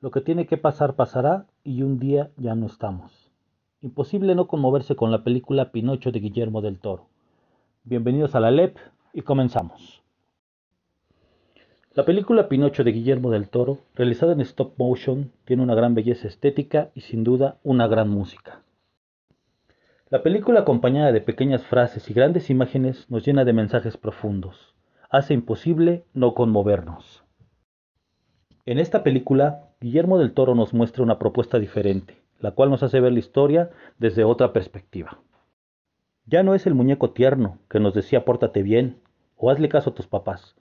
Lo que tiene que pasar pasará y un día ya no estamos. Imposible no conmoverse con la película Pinocho de Guillermo del Toro. Bienvenidos a la LEP y comenzamos. La película Pinocho de Guillermo del Toro, realizada en stop motion, tiene una gran belleza estética y sin duda una gran música. La película acompañada de pequeñas frases y grandes imágenes nos llena de mensajes profundos. Hace imposible no conmovernos. En esta película, Guillermo del Toro nos muestra una propuesta diferente, la cual nos hace ver la historia desde otra perspectiva. Ya no es el muñeco tierno que nos decía pórtate bien o hazle caso a tus papás,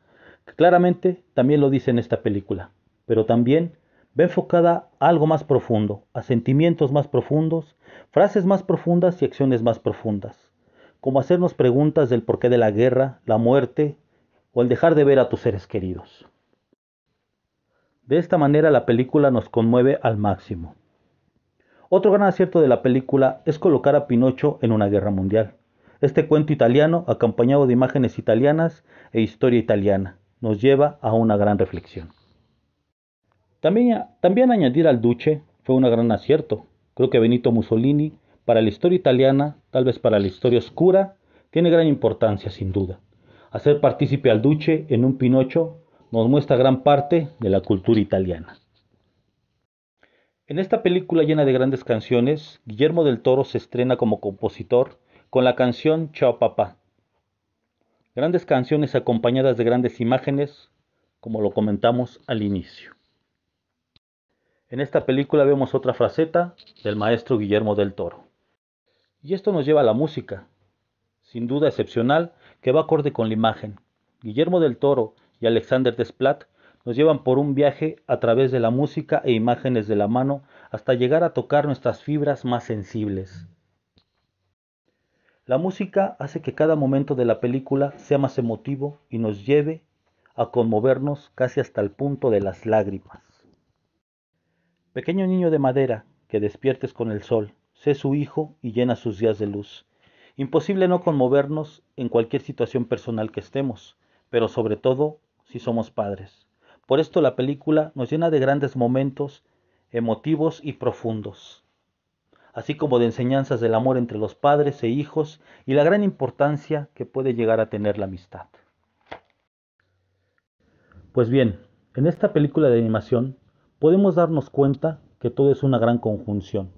que claramente también lo dice en esta película, pero también va enfocada a algo más profundo, a sentimientos más profundos, frases más profundas y acciones más profundas, como hacernos preguntas del porqué de la guerra, la muerte o el dejar de ver a tus seres queridos. De esta manera la película nos conmueve al máximo. Otro gran acierto de la película es colocar a Pinocho en una guerra mundial. Este cuento italiano, acompañado de imágenes italianas e historia italiana, nos lleva a una gran reflexión. También, también añadir al Duce fue un gran acierto. Creo que Benito Mussolini, para la historia italiana, tal vez para la historia oscura, tiene gran importancia sin duda. Hacer partícipe al Duce en un Pinocho nos muestra gran parte de la cultura italiana. En esta película llena de grandes canciones, Guillermo del Toro se estrena como compositor con la canción Chao Papá. Grandes canciones acompañadas de grandes imágenes, como lo comentamos al inicio. En esta película vemos otra fraseta del maestro Guillermo del Toro. Y esto nos lleva a la música, sin duda excepcional, que va acorde con la imagen. Guillermo del Toro y Alexander Desplat nos llevan por un viaje a través de la música e imágenes de la mano hasta llegar a tocar nuestras fibras más sensibles. La música hace que cada momento de la película sea más emotivo y nos lleve a conmovernos casi hasta el punto de las lágrimas. Pequeño niño de madera, que despiertes con el sol, sé su hijo y llena sus días de luz. Imposible no conmovernos en cualquier situación personal que estemos, pero sobre todo si somos padres. Por esto la película nos llena de grandes momentos emotivos y profundos, así como de enseñanzas del amor entre los padres e hijos y la gran importancia que puede llegar a tener la amistad. Pues bien, en esta película de animación podemos darnos cuenta que todo es una gran conjunción,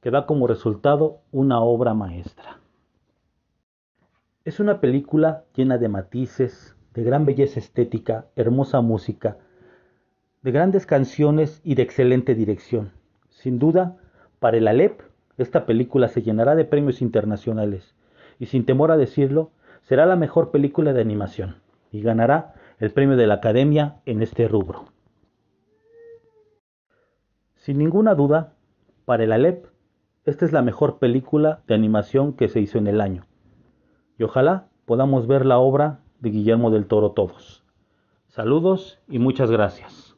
que da como resultado una obra maestra. Es una película llena de matices, de gran belleza estética, hermosa música, de grandes canciones y de excelente dirección. Sin duda, para el Alep, esta película se llenará de premios internacionales y sin temor a decirlo, será la mejor película de animación y ganará el premio de la Academia en este rubro. Sin ninguna duda, para el Alep, esta es la mejor película de animación que se hizo en el año. Y ojalá podamos ver la obra de Guillermo del Toro todos. Saludos y muchas gracias.